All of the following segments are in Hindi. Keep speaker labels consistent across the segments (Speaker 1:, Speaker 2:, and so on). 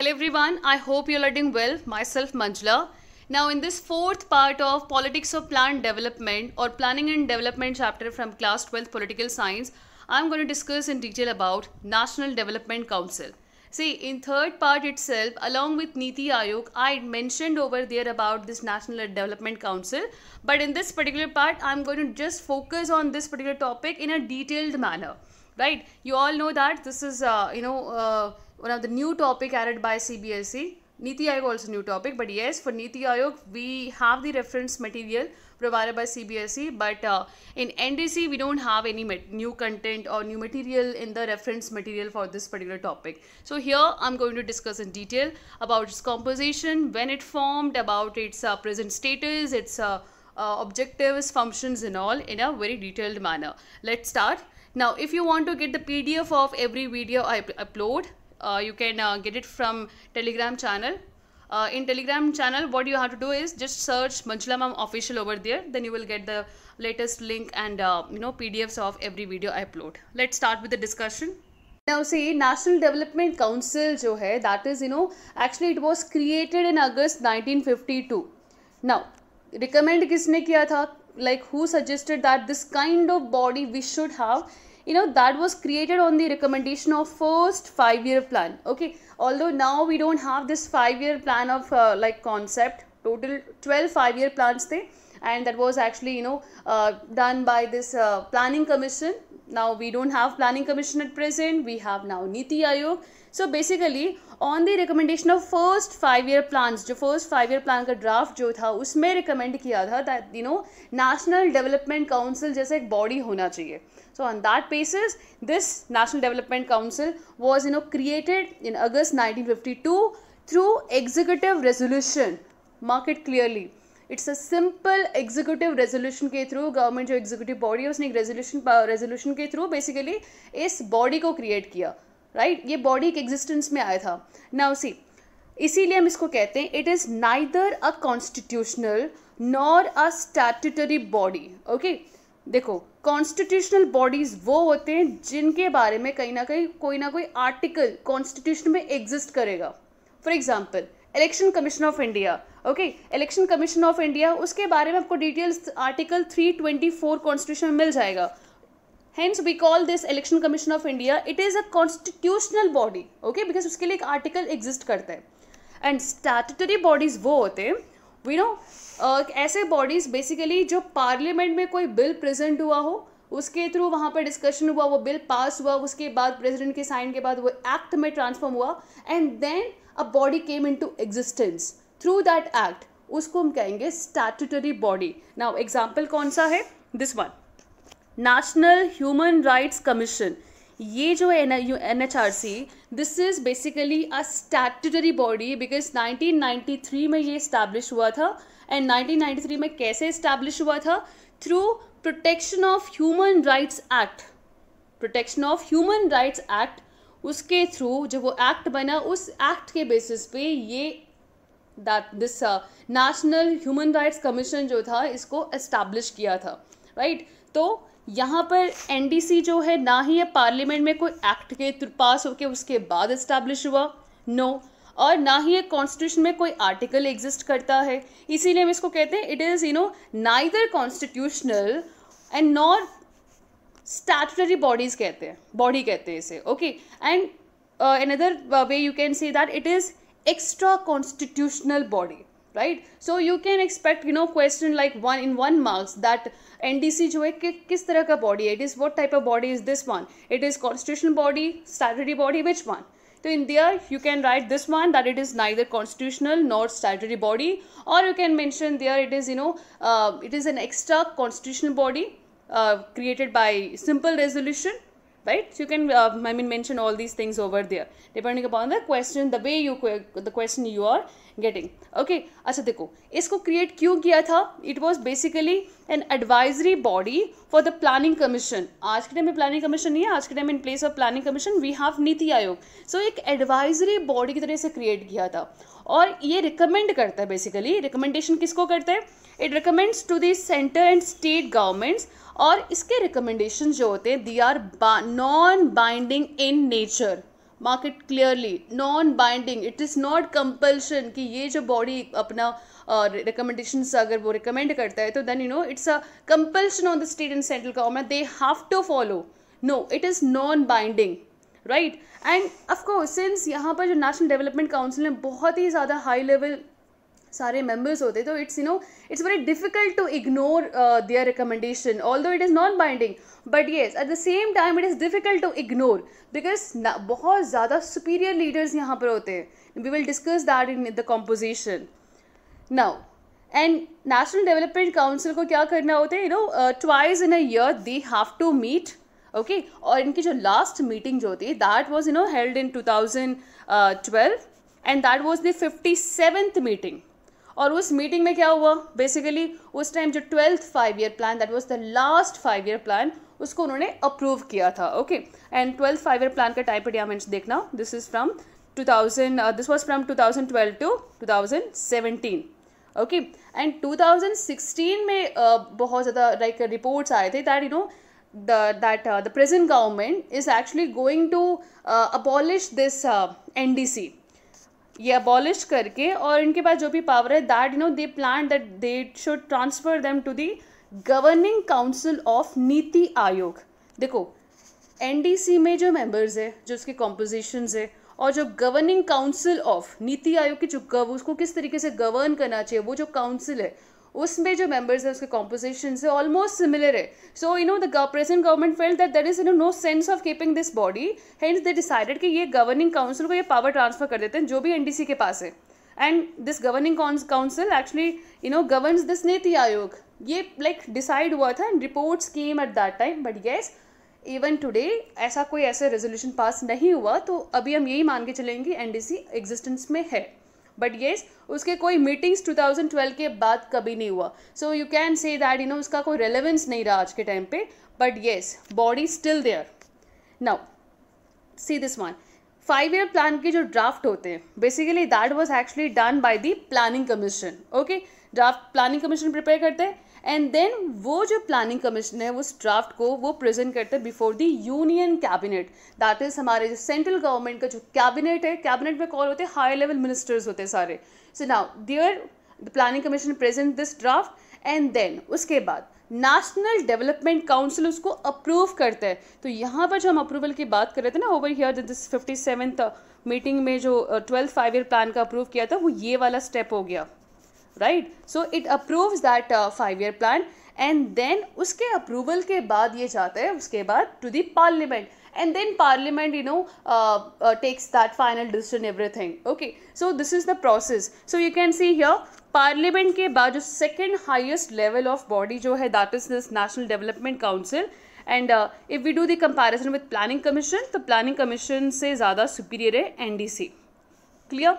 Speaker 1: Hello everyone, I hope you're doing well. Myself Manjula. Now in this fourth part of Politics of Plant Development or Planning and Development chapter from class 12 Political Science, I'm going to discuss in detail about National Development Council. See, in third part itself, along with Niti Aayog, I mentioned over there about this National Development Council. But in this particular part, I'm going to just focus on this particular topic in a detailed manner. Right? You all know that this is, uh, you know, uh, one of the new topic added by CBSE. Niti Aayog also new topic, but yes, for Niti Aayog, we have the reference material provided by CBSE, but uh, in NDC, we don't have any new content or new material in the reference material for this particular topic. So here, I'm going to discuss in detail about its composition, when it formed, about its uh, present status, its uh, uh objectives, functions and all in a very detailed manner. Let's start. Now, if you want to get the PDF of every video I upload, you can uh, get it from telegram channel. Uh, in telegram channel what you have to do is just search manjula ma'am official over there. Then you will get the latest link and uh, you know pdfs of every video i upload. Let's start with the discussion. Now see national development council jo hai that is you know actually it was created in august 1952 now recommend kiya tha like who suggested that this kind of body we should have you know that was created on the recommendation of first five year plan okay? Although now we don't have this five year plan of uh, like concept total 12 five year plans they and that was actually you know uh, done by this uh, planning commission. Now we don't have planning commission at present. We have now niti aayog. So basically on the recommendation of first five year plan जो फ़र्स्ट फाइव ईयर प्लान का ड्राफ्ट जो था, उसमें रिकमेंड किया था that you know national development council जैसे एक बॉडी होना चाहिए। So on that basis this national development council was you know created in August nineteen fifty two through executive resolution mark it clearly it's a simple executive resolution के थ्रू गवर्नमेंट जो एग्जीक्यूटिव बॉडी है, उसने एक रेजोल्यूशन रेजोल्यूशन के थ्रू बेसिकली इस बॉडी को क्रिएट किया। Right? ये बॉडी एक एग्जिस्टेंस में आया था। Now see, इसीलिए हम इसको कहते हैं it is neither a constitutional nor a statutory body, okay? देखो कॉन्स्टिट्यूशनल बॉडीज वो होते हैं जिनके बारे में कहीं ना कहीं, कोई ना कोई आर्टिकल कॉन्स्टिट्यूशन में एग्जिस्ट करेगा। For example election commission of India okay election commission of India उसके बारे में आपको डिटेल्स आर्टिकल 324 कॉन्स्टिट्यूशन में मिल जाएगा। Hence we call this election commission of India it is a constitutional body okay because उसके लिए एक आर्टिकल एग्जिस्ट करता है एंड स्टैटूटरी बॉडीज वो होते हैं वी नो ऐसे बॉडीज़ बेसिकली जो पार्लियामेंट में कोई बिल प्रेजेंट हुआ हो उसके थ्रू वहाँ पर डिस्कशन हुआ वो बिल पास हुआ उसके बाद प्रेसिडेंट के साइन के बाद वो एक्ट में ट्रांसफॉर्म हुआ and then a body came into existence through that act उसको हम कहेंगे स्टैटूटरी बॉडी नाउ एग्ज़ाम्पल कौन सा है this one national human rights commission ये जो N N H R C this is basically a statutory body because 1993 में ये इस्टेब्लिश हुआ था एंड 1993 में कैसे इस्टेब्लिश हुआ था? Through protection of human rights act protection of human rights act उसके थ्रू जो वो एक्ट बना, उस एक्ट के बेसिस पे ये that this national human rights commission जो था, इसको एस्टैब्लिश किया था राइट right? तो यहाँ पर एनडीसी जो है, ना ही ये पार्लियामेंट में कोई एक्ट के पास होकर उसके बाद इस्टेब्लिश हुआ, नो। no. और ना ही एक कॉन्स्टिट्यूशन में कोई आर्टिकल एग्जिस्ट करता है। इसीलिए हम इसको कहते हैं it is you know neither constitutional and nor statutory bodies कहते हैं बॉडी कहते हैं इसे okay and another way you can see that it is extra constitutional body right so you can expect you know question like one in one marks that ndc जो है कि, किस तरह का body है it is what type of body is this one it is constitutional body statutory body which one so in there you can write this one that it is neither constitutional nor statutory body or you can mention there it is you know uh, it is an extra constitutional body uh, created by simple resolution right? So you can uh, i mean mention all these things over there. Depending upon the question the way you the question you are getting okay अच्छा देखो इसको क्रिएट क्यों किया था it was basically an advisory body for the planning commission आज के टाइम में प्लानिंग कमीशन नहीं है आज के time in place of planning commission we have NITI Aayog so, एक एडवाइजरी बॉडी की तरह से क्रिएट किया था और ये रिकमेंड करता है बेसिकली रिकमेंडेशन किसको करता है it recommends to the centre and state governments और इसके रिकमेंडेशन जो होते हैं they are non binding in nature mark it clearly non binding it is not compulsion कि ये जो बॉडी अपना रिकमेंडेशन uh, अगर वो रिकमेंड करता है तो then you know it's a compulsion on the state and central government they have to follow no it is non binding right and of course since यहाँ पर जो नेशनल डेवलपमेंट काउंसिल ने बहुत ही ज़्यादा हाई लेवल सारे मेंबर्स होते तो it's you know it's very difficult to ignore their recommendation although it is non binding but yes at the same time it is difficult to ignore because बहुत ज़्यादा सुपीरियर लीडर्स यहाँ पर होते हैं। We will discuss that in the composition now and national development council को क्या करना होता है you know twice in a year they have to meet okay और इनकी जो लास्ट मीटिंग जो होती है that was you know held in two thousand twelve and that was the fifty seventh meeting और उस मीटिंग में क्या हुआ? बेसिकली उस टाइम जो twelfth five year plan that was the last five year plan उसको उन्होंने अप्रूव किया था okay and twelfth five year plan का टाइप पीरियड देखना। This is from 2000 uh, this was from 2012 to 2017 okay and 2016 में uh, बहुत ज़्यादा लाइक रिपोर्ट्स आए थे that you know that the present government is actually going to abolish this N D C ये अबॉलिश करके और इनके पास जो भी पावर है that you know they plan that they should transfer them to the governing council of NITI Aayog देखो एनडीसी में जो मेंबर्स है, जो उसके कॉम्पोजिशन है, और जो governing council of NITI Aayog की जो गव उसको किस तरीके से गवर्न करना चाहिए, वो जो काउंसिल है उसमें जो मेंबर्स है उसके कॉम्पोजिशन से ऑलमोस्ट सिमिलर है। So you know the present government felt that there is you know no sense of keeping this body hence they decided कि ये गवर्निंग काउंसिल को ये पावर ट्रांसफ़र कर देते हैं जो भी एनडीसी के पास है। And this governing council actually you know govern this NITI Aayog. ये लाइक like, डिसाइड हुआ था and reports came at that time but yes even today ऐसा कोई ऐसा रेजोल्यूशन पास नहीं हुआ तो अभी हम यही मान के चलेंगे एनडीसी एग्जिस्टेंस में है। बट येस उसके कोई मीटिंग्स 2012 के बाद कभी नहीं हुआ। So you can say that you know उसका कोई रेलेवेंस नहीं रहा आज के टाइम पे। But yes body still there now see this one five year plan के जो ड्राफ्ट होते हैं basically that was actually done by the planning commission okay draft planning commission prepare करते हैं। एंड देन वो जो प्लानिंग कमीशन है, उस ड्राफ्ट को वो प्रेजेंट करते हैं before the union cabinet that is हमारे जो सेंट्रल गवर्नमेंट का जो कैबिनेट है कैबिनेट में कॉल होते हैं? हाई लेवल मिनिस्टर्स होते हैं सारे. So now there the planning commission present this draft and then उसके बाद नेशनल डेवलपमेंट काउंसिल उसको अप्रूव करता है. तो यहाँ पर जो हम अप्रूवल की बात कर रहे थे ना over here this fifty seventh meeting में जो ट्वेल्थ फाइव ईयर प्लान का अप्रूव किया था, वो ये वाला स्टेप हो गया. right so it approves that five year plan and then उसके अप्रूवल के बाद ये जाता है उसके बाद to the parliament and then parliament you know uh, uh, takes that final decision everything okay so this is the process so you can see here parliament के बाद जो second highest level of body जो है that is this national development council and uh, if we do the comparison with planning commission तो planning commission से ज़्यादा superior है NDC clear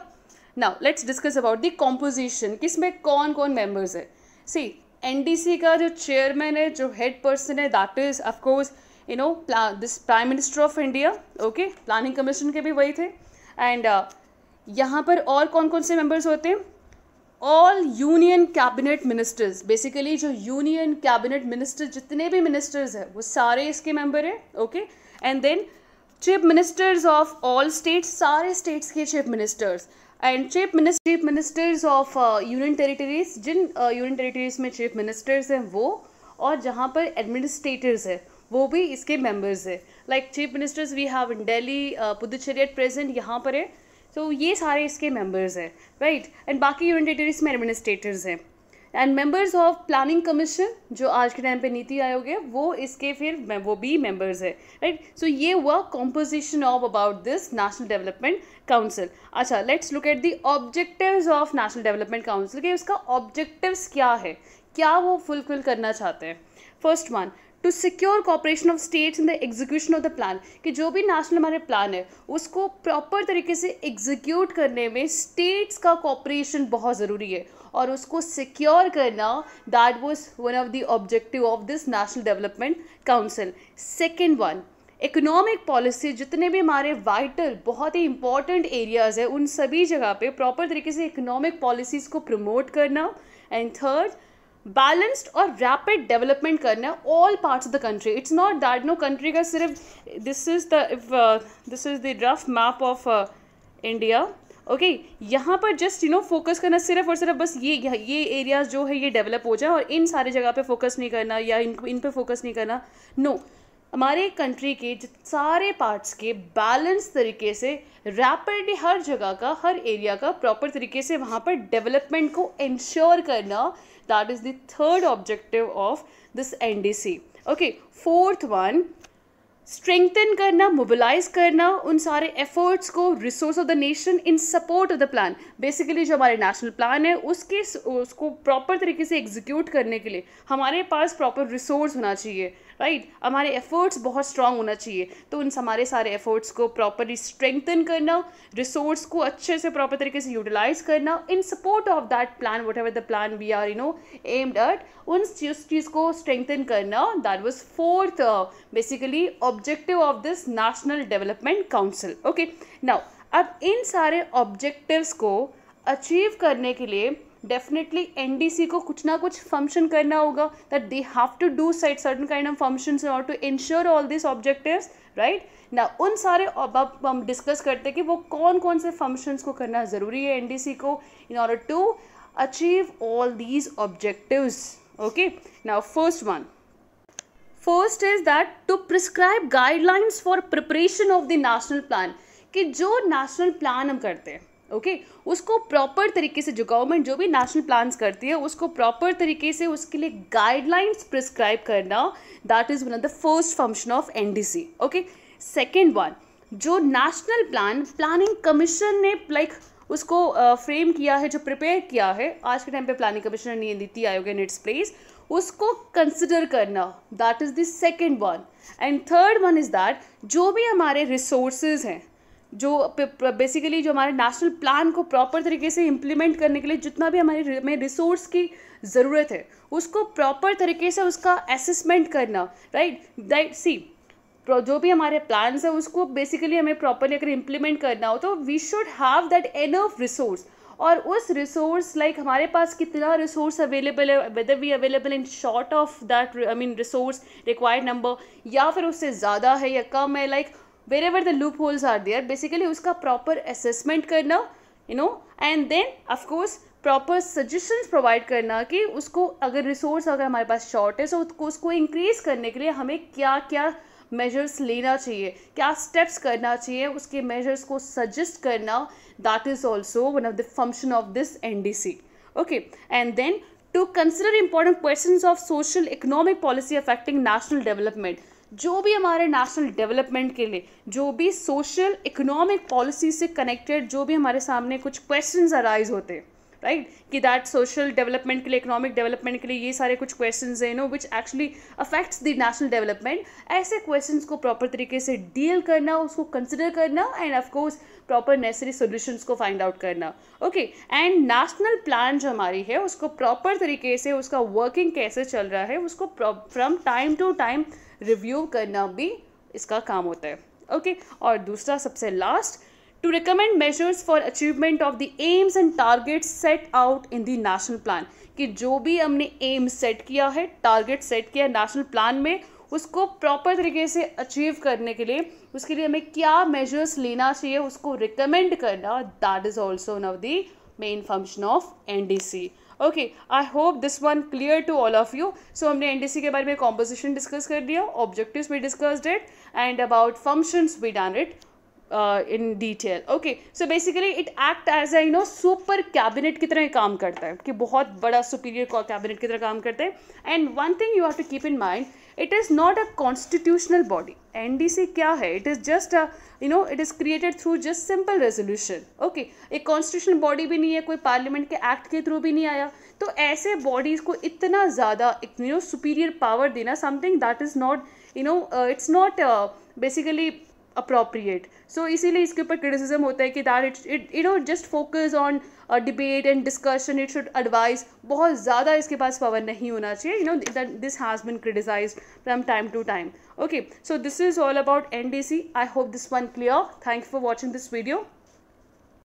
Speaker 1: now let's discuss about the composition किसमें कौन कौन मेंबर्स है सी एनडीसी का जो चेयरमैन है जो हेड पर्सन है that is of course you know this prime minister of India okay planning commission के भी वही थे. एंड uh, यहाँ पर और कौन कौन से मेंबर्स होते हैं? All union cabinet ministers basically जो यूनियन कैबिनेट मिनिस्टर जितने भी मिनिस्टर्स हैं वो सारे इसके मेंबर हैं okay and then chief ministers of all states सारे स्टेट्स के chief ministers and chief minister chief ministers of union territories Jin union uh, territories में चीफ मिनिस्टर्स हैं वो और जहाँ पर एडमिनिस्ट्रेटर्स है वो भी इसके मेंबर्स है। Like chief ministers we have in Delhi Puducherry at present यहाँ पर है। तो so, ये सारे इसके मेंबर्स हैं राइट एंड बाकी यूनियन टेरिटरीज में एडमिनिस्ट्रेटर्स हैं। And members of planning commission जो आज के टाइम पे नीति आयोग है, वो इसके फिर वो भी मेंबर्स है राइट सो ये हुआ composition of about this national development council अच्छा let's look at the objectives of national development council कि उसका ऑब्जेक्टिव्स क्या है? क्या वो फुलफिल करना चाहते हैं? First one to secure cooperation of states in the execution of the plan कि जो भी नेशनल हमारे प्लान है, उसको प्रॉपर तरीके से एग्जीक्यूट करने में स्टेट्स का कॉपरेशन बहुत ज़रूरी है। और उसको सिक्योर करना that was one of the objective of this national development council second one economic policy जितने भी हमारे वाइटल बहुत ही इंपॉर्टेंट एरियाज़ है, उन सभी जगह पे प्रॉपर तरीके से इकोनॉमिक पॉलिसीज़ को प्रमोट करना. एंड थर्ड बैलेंस्ड और रैपिड डेवलपमेंट करना all parts of the country it's not that no country का सिर्फ़ this is the this is the rough map of India okay यहाँ पर जस्ट यू नो फोकस करना सिर्फ़ और सिर्फ़ बस ये ये एरियाज़ जो है, ये डेवलप हो जाए और इन सारे जगह पे फोकस नहीं करना या इन इन पे फोकस नहीं करना नो. हमारे कंट्री के सारे पार्ट्स के बैलेंस तरीके से रैपिडली हर जगह का, हर एरिया का प्रॉपर तरीके से वहाँ पर डेवलपमेंट को इंश्योर करना that is the third objective of this N D C okay fourth one strengthen करना मोबिलाइज करना उन सारे एफर्ट्स को resource of the nation in support of the plan basically जो हमारे नेशनल प्लान है उसके उसको प्रॉपर तरीके से एग्जीक्यूट करने के लिए हमारे पास प्रॉपर रिसोर्स होना चाहिए राइट right? हमारे एफर्ट्स बहुत स्ट्रांग होना चाहिए तो उन हमारे सारे एफर्ट्स को प्रॉपरली स्ट्रेंथन करना रिसोर्स को अच्छे से प्रॉपर तरीके से यूटिलाइज करना in support of that plan whatever the plan we are you know aimed at उन चीज़ को स्ट्रेंथन करना that was fourth basically objective of this national development council okay now अब इन सारे ऑब्जेक्टिव्स को अचीव करने के लिए डेफिनेटली एनडीसी को कुछ ना कुछ फ़ंक्शन करना होगा that they have to do site certain kind of function order to ensure all this objectives right ना उन सारे अब हम डिस्कस करते हैं कि वो कौन कौन से फ़ंक्शंस को करना ज़रूरी है एनडीसी को in order to achieve all these objectives okay now first one first is that to prescribe guidelines for preparation of the national plan कि जो नेशनल प्लान हम करते हैं ओके okay? उसको प्रॉपर तरीके से जो गवर्नमेंट जो भी नेशनल प्लान्स करती है उसको प्रॉपर तरीके से उसके लिए गाइडलाइंस प्रिस्क्राइब करना that is one of the first function of NDC okay second one जो नेशनल प्लान प्लानिंग कमीशन ने लाइक उसको फ्रेम uh, किया है जो प्रिपेयर किया है आज के टाइम पे planning commission NITI Aayog in its place उसको कंसिडर करना। That is the second one and third one is that जो भी हमारे रिसोर्सेज हैं, जो बेसिकली जो हमारे नेशनल प्लान को प्रॉपर तरीके से इम्प्लीमेंट करने के लिए जितना भी हमारे में रिसोर्स की ज़रूरत है, उसको प्रॉपर तरीके से उसका असेसमेंट करना राइट दैट सी जो भी हमारे प्लान्स हैं, उसको बेसिकली हमें प्रॉपरली अगर इम्प्लीमेंट करना हो तो we should have that enough resource और उस रिसोर्स लाइक like, हमारे पास कितना रिसोर्स अवेलेबल है whether we available in short of that I mean resource required number या फिर उससे ज़्यादा है या कम है like wherever the loopholes are there basically उसका प्रॉपर असेसमेंट करना you know and then of course proper suggestions provide करना कि उसको अगर रिसोर्स अगर हमारे पास शॉर्ट है तो उसको इंक्रीज करने के लिए हमें क्या क्या मेजर्स लेना चाहिए क्या स्टेप्स करना चाहिए उसके मेजर्स को सजेस्ट करना that is also one of the function of this N D C okay and then to consider important question of social economic policy affecting national development जो भी हमारे नेशनल डेवलपमेंट के लिए, जो भी सोशल इकोनॉमिक पॉलिसी से कनेक्टेड जो भी हमारे सामने कुछ क्वेश्चन अराइज होते हैं। राइट कि दैट सोशल डेवलपमेंट के लिए इकोनॉमिक डेवलपमेंट के लिए ये सारे कुछ क्वेश्चन हैं no which actually affects the national development ऐसे क्वेश्चन को प्रॉपर तरीके से डील करना, उसको कंसिडर करना and of course proper necessary solutions को फाइंड आउट करना. ओके एंड नेशनल प्लान जो हमारी है, उसको प्रॉपर तरीके से, उसका वर्किंग कैसे चल रहा है, उसको from time to time review करना भी इसका काम होता है. Okay okay? और दूसरा सबसे last to recommend measures for achievement of the aims and target set out in the national plan कि जो भी हमने एम सेट किया है टारगेट सेट किया है नेशनल प्लान में, उसको प्रॉपर तरीके से अचीव करने के लिए, उसके लिए हमें क्या मेजर्स लेना चाहिए, उसको रिकमेंड करना that is also of the main function of N D C okay I hope this one clear to all of you so हमने एनडीसी के बारे में कॉम्पोजिशन डिस्कस कर दिया ऑब्जेक्टिव्स भी discussed it and about functions भी done it in detail okay so basically it act as a you know super cabinet की तरह काम करता है, कि बहुत बड़ा सुपीरियर कैबिनेट की तरह काम करते हैं. Thing you have to keep in mind it is not a constitutional body N D C क्या है? It is just a you know it is created through just simple resolution okay एक कॉन्स्टिट्यूशनल बॉडी भी नहीं है, कोई पार्लियामेंट के एक्ट के थ्रू भी नहीं आया. तो ऐसे बॉडीज़ को इतना ज़्यादा यू नो सुपीरियर पावर देना something that is not you know it's not basically appropriate so इसीलिए इसके ऊपर क्रिटिसिज्म होता है कि that it it you know just focus on debate and discussion it should advice बहुत ज़्यादा इसके पास पावर नहीं होना चाहिए. You know that this has been criticise from time to time okay so this is all about N D C I hope this one clear thank you for watching this video